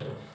Yeah.